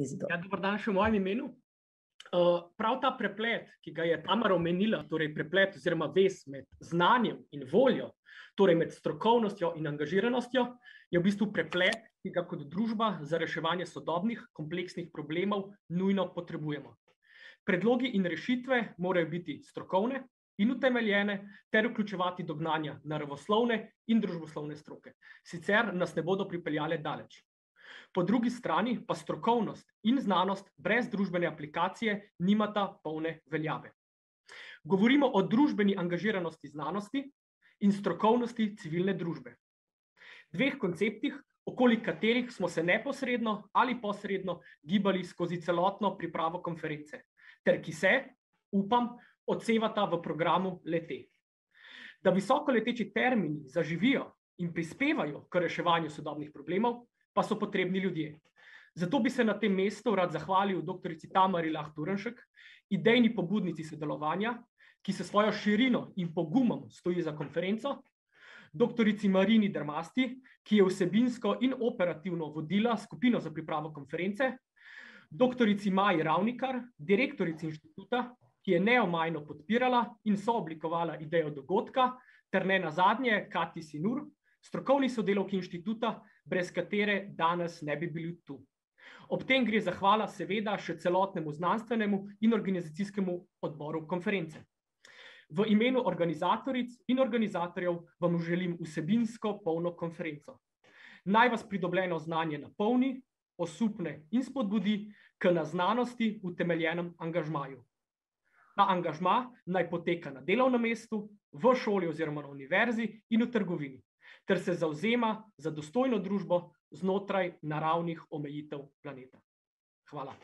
Ja, dober dan še v mojem imenu. Uh, prav ta preplet, ki ga je Tamara omenila, torej preplet oziroma vez med znanjem in voljo, torej med strokovnostjo in angažiranostjo, je v bistvu preplet, ki ga kot družba za reševanje sodobnih kompleksnih problemov nujno potrebujemo. Predlogi in rešitve morajo biti strokovne in utemeljene, ter vključevati dognanja naravoslovne in družboslovne stroke. Sicer nas ne bodo pripeljale daleč. Po drugi strani pa strokovnost in znanost brez družbene aplikacije nimata polne veljave. Govorimo o družbeni angažiranosti znanosti in strokovnosti civilne družbe. Dveh konceptih, okoli katerih smo se neposredno ali posredno gibali skozi celotno pripravo konference, ter ki se, upam, odsevata v programu lete. Da visoko leteči termini zaživijo in prispevajo k reševanju sodobnih problemov, pa so potrebni ljudje. Zato bi se na tem mestu rad zahvalil dr. Tamari Lahturenšek, idejni pobudnici sodelovanja, ki se svojo širino in pogumom stoji za konferenco, dr. Marini Dermasti, ki je vsebinsko in operativno vodila skupino za pripravo konference, dr. Maji Ravnikar, direktorici inštituta, ki je neomajno podpirala in sooblikovala idejo dogodka, ter ne nazadnje Kati Sinur, strokovni sodelovki inštituta, brez katere danes ne bi bili tu. Ob tem gre zahvala seveda še celotnemu znanstvenemu in organizacijskemu odboru konference. V imenu organizatoric in organizatorjev vam želim vsebinsko polno konferenco. Naj vas pridobljeno znanje napolni, osupne in spodbudi k na znanosti utemeljenem angažmaju. Ta angažma naj poteka na delovnem mestu, v šoli oziroma na univerzi in v trgovini ter se zauzema za dostojno družbo znotraj naravnih omejitev planeta. Hvala.